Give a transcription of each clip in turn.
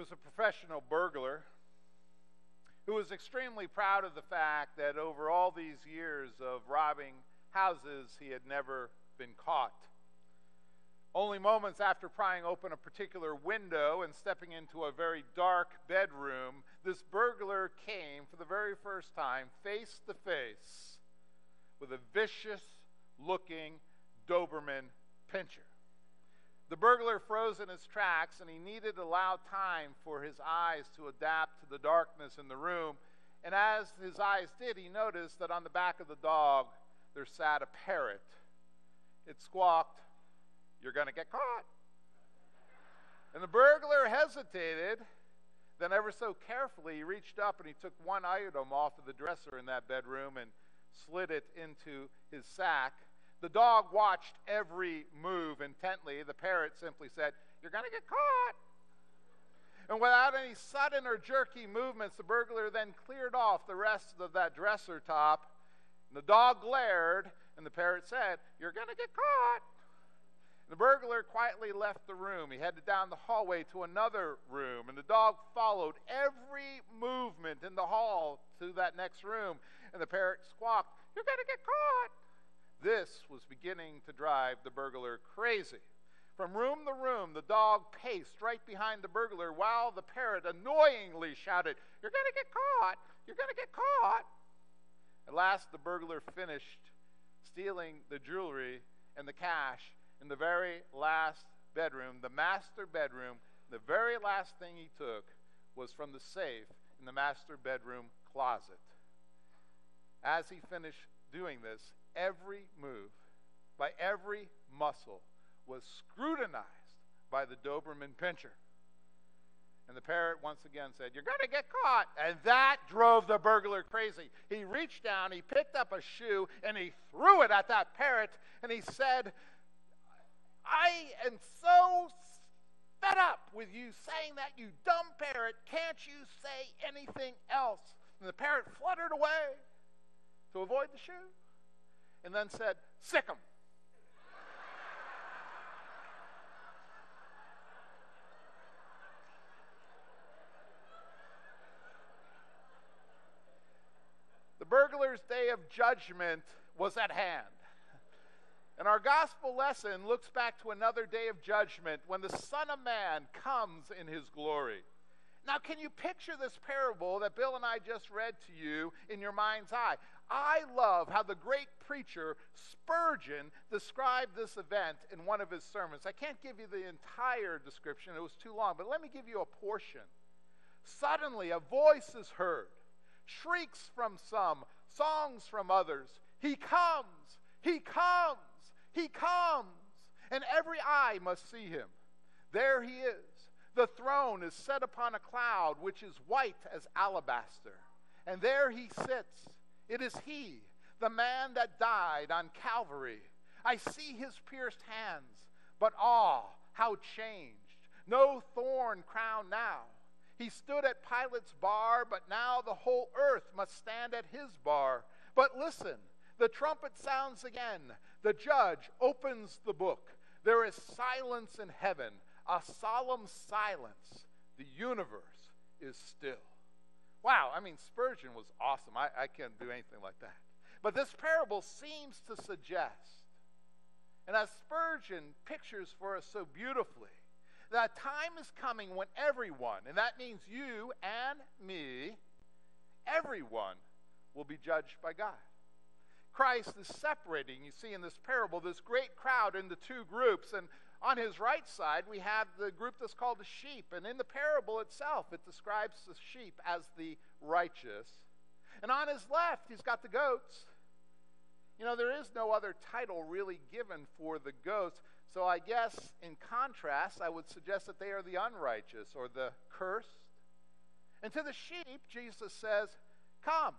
was a professional burglar who was extremely proud of the fact that over all these years of robbing houses, he had never been caught. Only moments after prying open a particular window and stepping into a very dark bedroom, this burglar came for the very first time face to face with a vicious looking Doberman pinscher. The burglar froze in his tracks and he needed to allow time for his eyes to adapt to the darkness in the room. And as his eyes did, he noticed that on the back of the dog there sat a parrot. It squawked, You're going to get caught. And the burglar hesitated. Then, ever so carefully, he reached up and he took one item off of the dresser in that bedroom and slid it into his sack. The dog watched every move intently. The parrot simply said, You're going to get caught. And without any sudden or jerky movements, the burglar then cleared off the rest of that dresser top. The dog glared, and the parrot said, You're going to get caught. The burglar quietly left the room. He headed down the hallway to another room, and the dog followed every movement in the hall to that next room. And the parrot squawked, You're going to get caught. This was beginning to drive the burglar crazy. From room to room, the dog paced right behind the burglar while the parrot annoyingly shouted, You're going to get caught! You're going to get caught! At last, the burglar finished stealing the jewelry and the cash in the very last bedroom, the master bedroom. The very last thing he took was from the safe in the master bedroom closet. As he finished doing this, every move, by every muscle, was scrutinized by the Doberman pinscher. And the parrot once again said, You're going to get caught. And that drove the burglar crazy. He reached down, he picked up a shoe, and he threw it at that parrot, and he said, I am so fed up with you saying that, you dumb parrot. Can't you say anything else? And the parrot fluttered away to avoid the shoe and then said, Sick 'em. the burglar's day of judgment was at hand. And our gospel lesson looks back to another day of judgment when the Son of Man comes in his glory. Now, can you picture this parable that Bill and I just read to you in your mind's eye? I love how the great preacher Spurgeon described this event in one of his sermons. I can't give you the entire description, it was too long, but let me give you a portion. Suddenly, a voice is heard, shrieks from some, songs from others. He comes, he comes, he comes, and every eye must see him. There he is. The throne is set upon a cloud which is white as alabaster, and there he sits it is He, the man that died on Calvary. I see His pierced hands, but ah, how changed. No thorn crown now. He stood at Pilate's bar, but now the whole earth must stand at his bar. But listen, the trumpet sounds again. The judge opens the book. There is silence in heaven, a solemn silence. The universe is still. Wow, I mean, Spurgeon was awesome. I, I can't do anything like that. But this parable seems to suggest, and as Spurgeon pictures for us so beautifully, that time is coming when everyone, and that means you and me, everyone will be judged by God. Christ is separating, you see in this parable, this great crowd into two groups, and on his right side, we have the group that's called the sheep. And in the parable itself, it describes the sheep as the righteous. And on his left, he's got the goats. You know, there is no other title really given for the goats. So I guess, in contrast, I would suggest that they are the unrighteous or the cursed. And to the sheep, Jesus says, Come,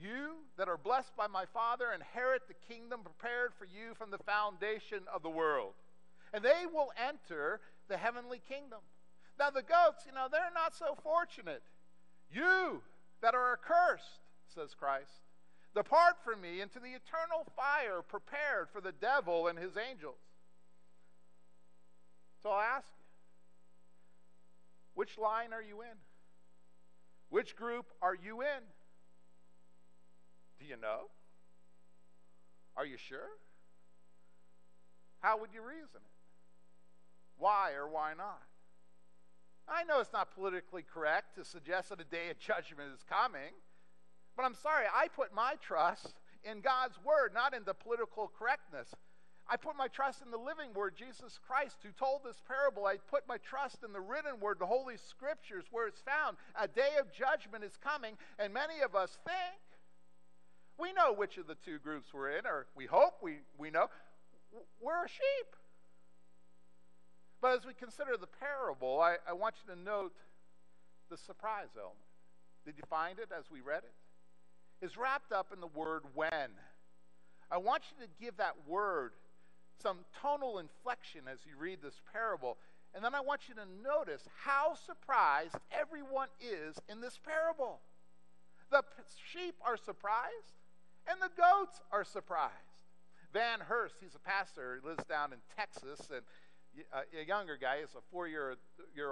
you that are blessed by my Father, inherit the kingdom prepared for you from the foundation of the world and they will enter the heavenly kingdom. Now, the goats, you know, they're not so fortunate. You that are accursed, says Christ, depart from me into the eternal fire prepared for the devil and his angels. So I'll ask you, Which line are you in? Which group are you in? Do you know? Are you sure? How would you reason it? Why or why not? I know it's not politically correct to suggest that a day of judgment is coming, but I'm sorry, I put my trust in God's word, not in the political correctness. I put my trust in the living word, Jesus Christ, who told this parable. I put my trust in the written word, the Holy Scriptures, where it's found. A day of judgment is coming, and many of us think we know which of the two groups we're in, or we hope we, we know. We're a sheep. But as we consider the parable, I, I want you to note the surprise element. Did you find it as we read it? It's wrapped up in the word when. I want you to give that word some tonal inflection as you read this parable. And then I want you to notice how surprised everyone is in this parable. The sheep are surprised, and the goats are surprised. Van Hurst, he's a pastor, he lives down in Texas, and a younger guy, has a four year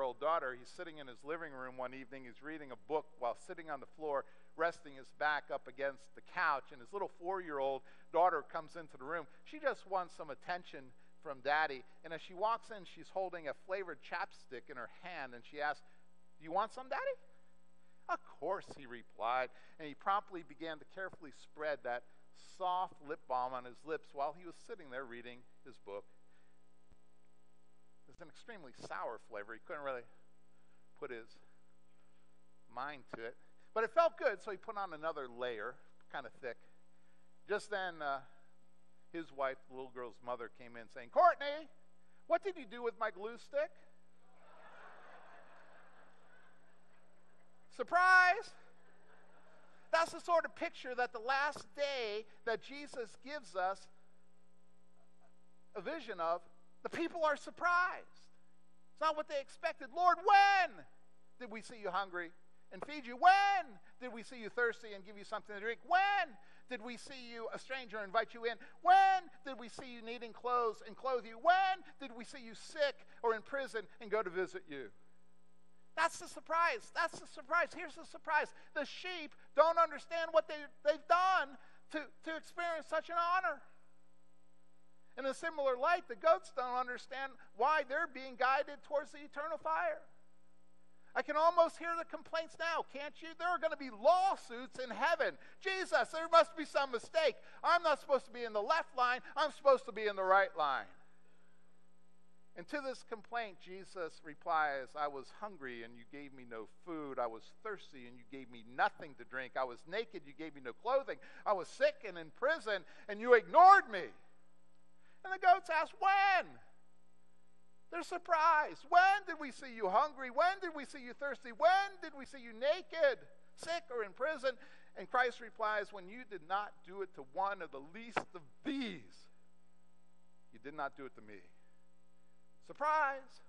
old daughter. He's sitting in his living room one evening. He's reading a book while sitting on the floor, resting his back up against the couch. And his little four year old daughter comes into the room. She just wants some attention from daddy. And as she walks in, she's holding a flavored chapstick in her hand. And she asks, Do you want some, daddy? Of course, he replied. And he promptly began to carefully spread that soft lip balm on his lips while he was sitting there reading his book it's an extremely sour flavor. He couldn't really put his mind to it. But it felt good, so he put on another layer, kind of thick. Just then, uh, his wife, the little girl's mother, came in saying, Courtney, what did you do with my glue stick? Surprise! That's the sort of picture that the last day that Jesus gives us a vision of the people are surprised. It's not what they expected. Lord, when did we see you hungry and feed you? When did we see you thirsty and give you something to drink? When did we see you a stranger and invite you in? When did we see you needing clothes and clothe you? When did we see you sick or in prison and go to visit you? That's the surprise. That's the surprise. Here's the surprise. The sheep don't understand what they, they've done to, to experience such an honor. In a similar light, the goats don't understand why they're being guided towards the eternal fire. I can almost hear the complaints now, can't you? There are going to be lawsuits in heaven. Jesus, there must be some mistake. I'm not supposed to be in the left line, I'm supposed to be in the right line. And to this complaint, Jesus replies, I was hungry and you gave me no food. I was thirsty and you gave me nothing to drink. I was naked, you gave me no clothing. I was sick and in prison and you ignored me. And the goats ask, When? They're surprised. When did we see you hungry? When did we see you thirsty? When did we see you naked, sick, or in prison? And Christ replies, When you did not do it to one of the least of these, you did not do it to me. Surprise!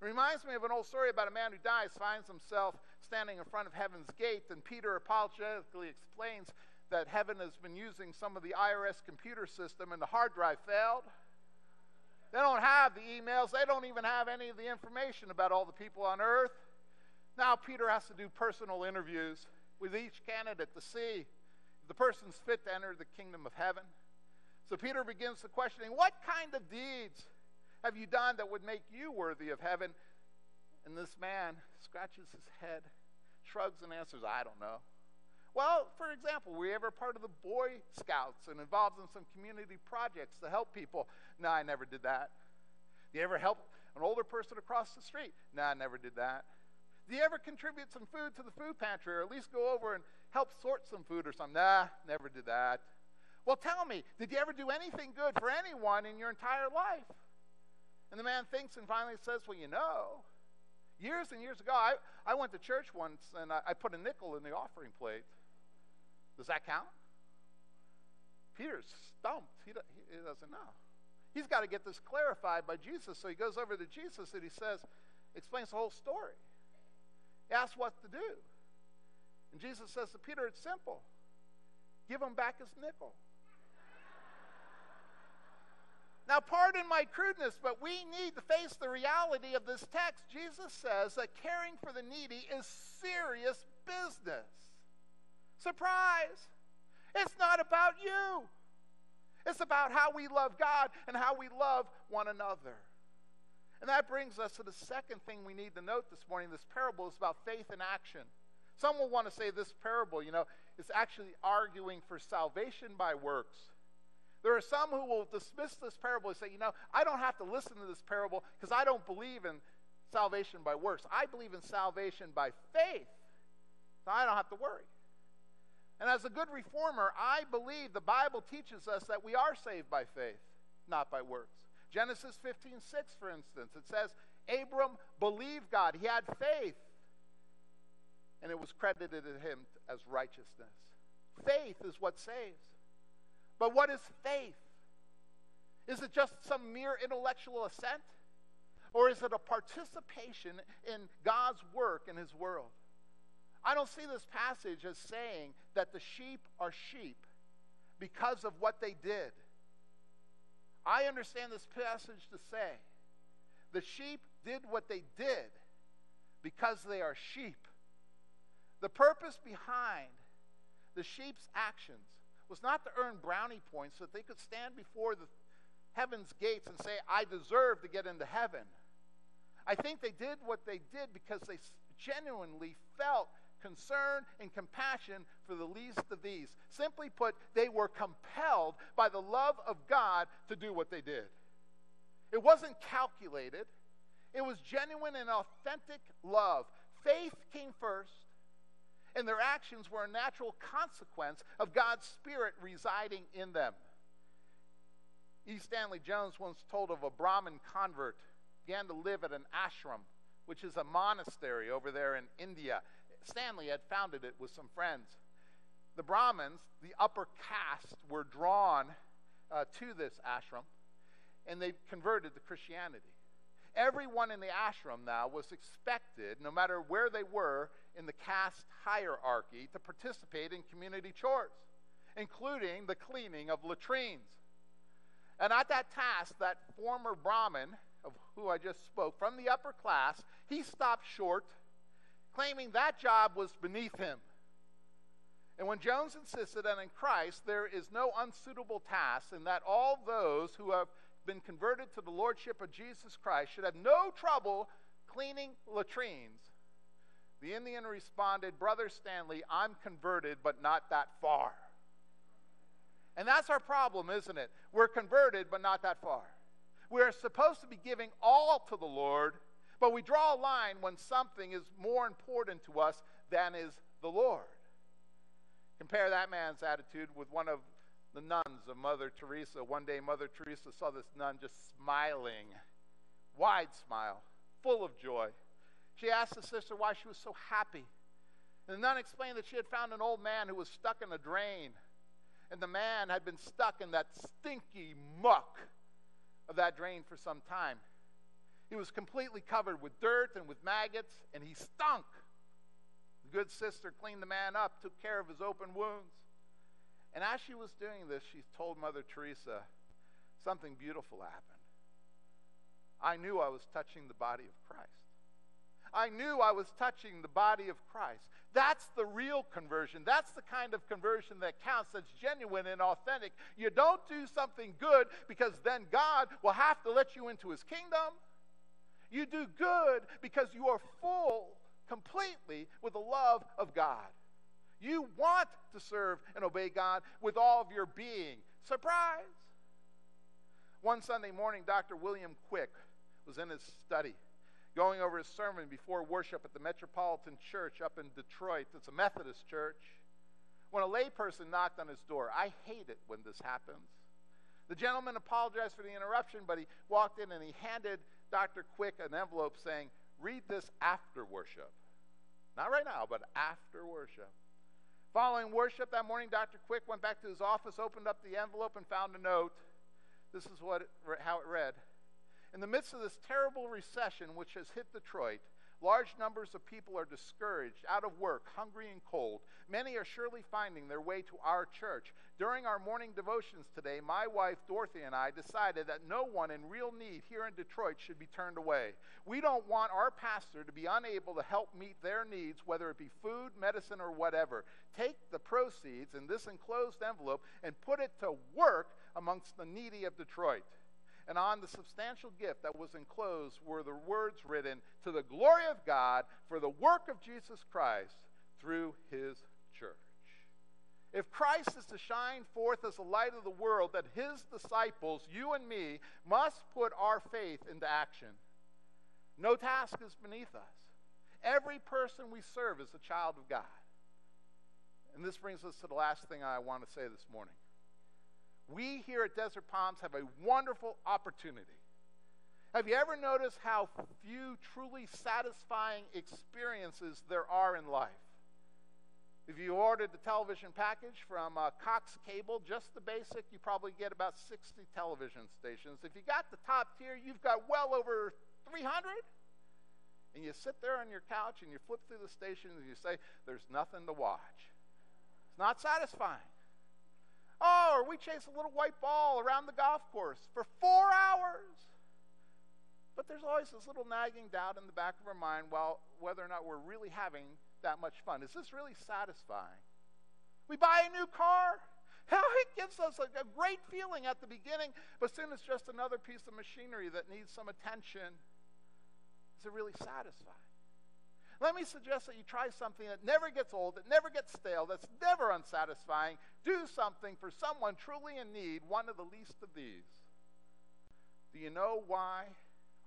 It reminds me of an old story about a man who dies, finds himself standing in front of heaven's gate, and Peter apologetically explains that heaven has been using some of the IRS computer system and the hard drive failed. They don't have the emails, they don't even have any of the information about all the people on earth. Now, Peter has to do personal interviews with each candidate to see if the person's fit to enter the kingdom of heaven. So, Peter begins the questioning What kind of deeds have you done that would make you worthy of heaven? And this man scratches his head, shrugs, and answers, I don't know. Well, for example, were you ever part of the Boy Scouts and involved in some community projects to help people? No, I never did that. Do you ever help an older person across the street? No, I never did that. Do you ever contribute some food to the food pantry or at least go over and help sort some food or something? Nah, never did that. Well, tell me, did you ever do anything good for anyone in your entire life? And the man thinks and finally says, Well, you know, years and years ago, I, I went to church once and I, I put a nickel in the offering plate. Does that count? Peter's stumped. He, he doesn't know. He's got to get this clarified by Jesus. So he goes over to Jesus and he says, explains the whole story. He asks what to do. And Jesus says to Peter, it's simple. Give him back his nickel. Now, pardon my crudeness, but we need to face the reality of this text. Jesus says that caring for the needy is serious business. Surprise! It's not about you, it's about how we love God and how we love one another. And that brings us to the second thing we need to note this morning. This parable is about faith in action. Some will want to say this parable, you know, is actually arguing for salvation by works. There are some who will dismiss this parable and say, you know, I don't have to listen to this parable because I don't believe in salvation by works. I believe in salvation by faith. So I don't have to worry. And as a good reformer, I believe the Bible teaches us that we are saved by faith, not by works. Genesis 15 6, for instance, it says, Abram believed God. He had faith, and it was credited to him as righteousness. Faith is what saves. But what is faith? Is it just some mere intellectual assent? Or is it a participation in God's work in His world? I don't see this passage as saying that the sheep are sheep because of what they did. I understand this passage to say the sheep did what they did because they are sheep. The purpose behind the sheep's actions was not to earn brownie points so that they could stand before the heaven's gates and say, I deserve to get into heaven. I think they did what they did because they genuinely felt concern and compassion for the least of these. Simply put, they were compelled by the love of God to do what they did. It wasn't calculated, it was genuine and authentic love. Faith came first, and their actions were a natural consequence of God's Spirit residing in them. E. Stanley Jones once told of a Brahmin convert began to live at an ashram, which is a monastery over there in India. Stanley had founded it with some friends. The Brahmins, the upper caste, were drawn uh, to this ashram, and they converted to Christianity. Everyone in the ashram now was expected, no matter where they were in the caste hierarchy, to participate in community chores, including the cleaning of latrines. And at that task, that former Brahmin, of who I just spoke, from the upper class, he stopped short, claiming that job was beneath him. And when Jones insisted that in Christ there is no unsuitable task, and that all those who have been converted to the Lordship of Jesus Christ should have no trouble cleaning latrines. The Indian responded, Brother Stanley, I'm converted, but not that far. And that's our problem, isn't it? We're converted, but not that far. We're supposed to be giving all to the Lord, but we draw a line when something is more important to us than is the Lord. Compare that man's attitude with one of the nuns of Mother Teresa. One day, Mother Teresa saw this nun just smiling, wide smile, full of joy. She asked the sister why she was so happy. And the nun explained that she had found an old man who was stuck in a drain. And the man had been stuck in that stinky muck of that drain for some time. He was completely covered with dirt and with maggots, and he stunk. The good sister cleaned the man up, took care of his open wounds. And as she was doing this, she told Mother Teresa, something beautiful happened. I knew I was touching the body of Christ. I knew I was touching the body of Christ. That's the real conversion. That's the kind of conversion that counts, that's genuine and authentic. You don't do something good because then God will have to let you into his kingdom. You do good because you are full completely with the love of God. You want to serve and obey God with all of your being. Surprise! One Sunday morning, Dr. William Quick was in his study going over his sermon before worship at the Metropolitan Church up in Detroit. It's a Methodist church. When a layperson knocked on his door, I hate it when this happens. The gentleman apologized for the interruption, but he walked in and he handed Dr. Quick an envelope saying, Read this after worship. Not right now, but after worship. Following worship that morning, Dr. Quick went back to his office, opened up the envelope, and found a note. This is what it, how it read. In the midst of this terrible recession which has hit Detroit, Large numbers of people are discouraged, out of work, hungry, and cold. Many are surely finding their way to our church. During our morning devotions today, my wife Dorothy and I decided that no one in real need here in Detroit should be turned away. We don't want our pastor to be unable to help meet their needs, whether it be food, medicine, or whatever. Take the proceeds in this enclosed envelope and put it to work amongst the needy of Detroit and on the substantial gift that was enclosed were the words written to the glory of God for the work of Jesus Christ through his church. If Christ is to shine forth as the light of the world, that his disciples, you and me, must put our faith into action. No task is beneath us. Every person we serve is a child of God. And this brings us to the last thing I want to say this morning we here at Desert Palms have a wonderful opportunity. Have you ever noticed how few truly satisfying experiences there are in life? If you ordered the television package from uh, Cox Cable, just the basic, you probably get about 60 television stations. If you got the top tier, you've got well over 300. And you sit there on your couch and you flip through the stations and you say, There's nothing to watch. It's not satisfying. Oh, or we chase a little white ball around the golf course for four hours. But there's always this little nagging doubt in the back of our mind well, whether or not we're really having that much fun. Is this really satisfying? We buy a new car. How it gives us a, a great feeling at the beginning, but soon it's just another piece of machinery that needs some attention. Is it really satisfying? Let me suggest that you try something that never gets old, that never gets stale, that's never unsatisfying. Do something for someone truly in need, one of the least of these. Do you know why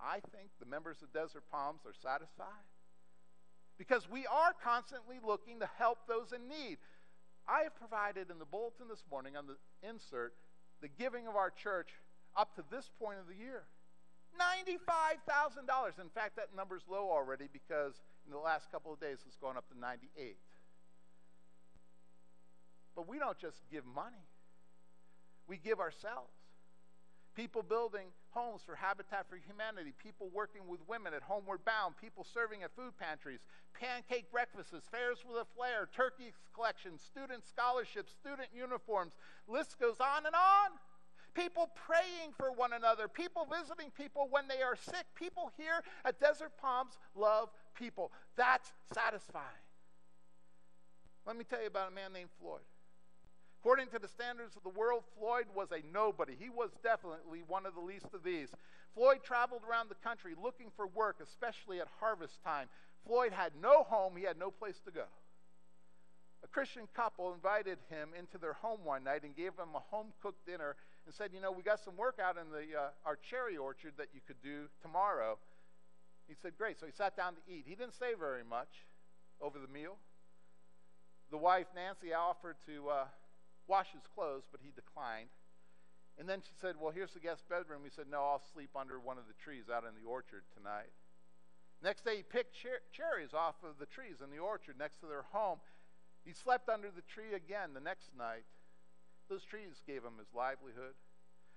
I think the members of Desert Palms are satisfied? Because we are constantly looking to help those in need. I have provided in the bulletin this morning on the insert the giving of our church up to this point of the year. $95,000. In fact, that number's low already because in the last couple of days it's gone up to 98. But we don't just give money. We give ourselves. People building homes for Habitat for Humanity, people working with women at Homeward Bound, people serving at food pantries, pancake breakfasts, fairs with a flair, turkey collections, student scholarships, student uniforms. List goes on and on people praying for one another, people visiting people when they are sick. People here at Desert Palms love people. That's satisfying. Let me tell you about a man named Floyd. According to the standards of the world, Floyd was a nobody. He was definitely one of the least of these. Floyd traveled around the country looking for work, especially at harvest time. Floyd had no home, he had no place to go. A Christian couple invited him into their home one night and gave him a home cooked dinner and said, You know, we got some work out in the, uh, our cherry orchard that you could do tomorrow. He said, Great. So he sat down to eat. He didn't say very much over the meal. The wife, Nancy, offered to uh, wash his clothes, but he declined. And then she said, Well, here's the guest bedroom. He said, No, I'll sleep under one of the trees out in the orchard tonight. Next day, he picked cher- cherries off of the trees in the orchard next to their home. He slept under the tree again the next night. Those trees gave him his livelihood.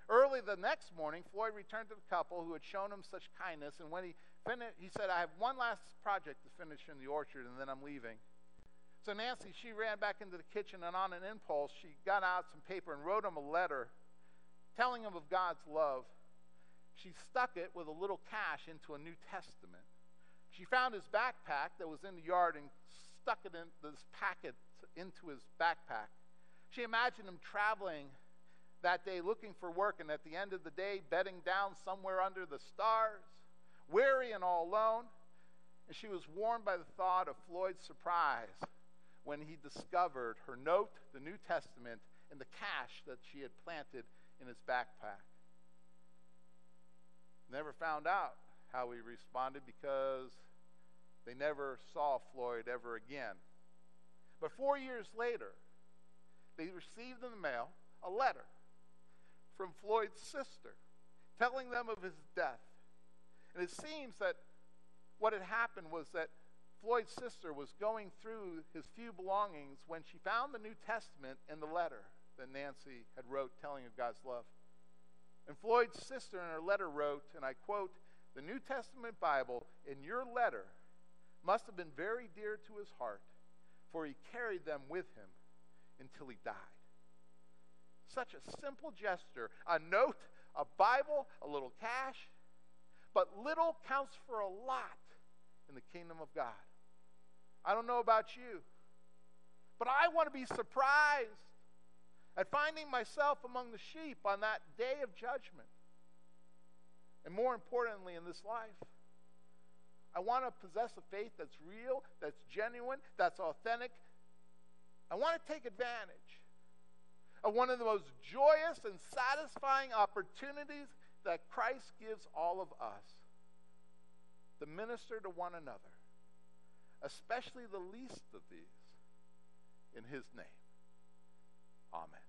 Early the next morning, Floyd returned to the couple who had shown him such kindness, and when he finished, he said, I have one last project to finish in the orchard, and then I'm leaving. So Nancy, she ran back into the kitchen, and on an impulse, she got out some paper and wrote him a letter telling him of God's love. She stuck it with a little cash into a New Testament. She found his backpack that was in the yard and stuck it in this packet into his backpack. She imagined him traveling that day looking for work, and at the end of the day, bedding down somewhere under the stars, weary and all alone. And she was warmed by the thought of Floyd's surprise when he discovered her note, the New Testament, and the cash that she had planted in his backpack. Never found out how he responded because they never saw Floyd ever again. But four years later, they received in the mail a letter from Floyd's sister telling them of his death. And it seems that what had happened was that Floyd's sister was going through his few belongings when she found the New Testament in the letter that Nancy had wrote telling of God's love. And Floyd's sister in her letter wrote, and I quote, the New Testament Bible in your letter must have been very dear to his heart, for he carried them with him until he died. Such a simple gesture a note, a Bible, a little cash. But little counts for a lot in the kingdom of God. I don't know about you, but I want to be surprised at finding myself among the sheep on that day of judgment. And more importantly, in this life, I want to possess a faith that's real, that's genuine, that's authentic. I want to take advantage of one of the most joyous and satisfying opportunities that Christ gives all of us to minister to one another, especially the least of these, in His name. Amen.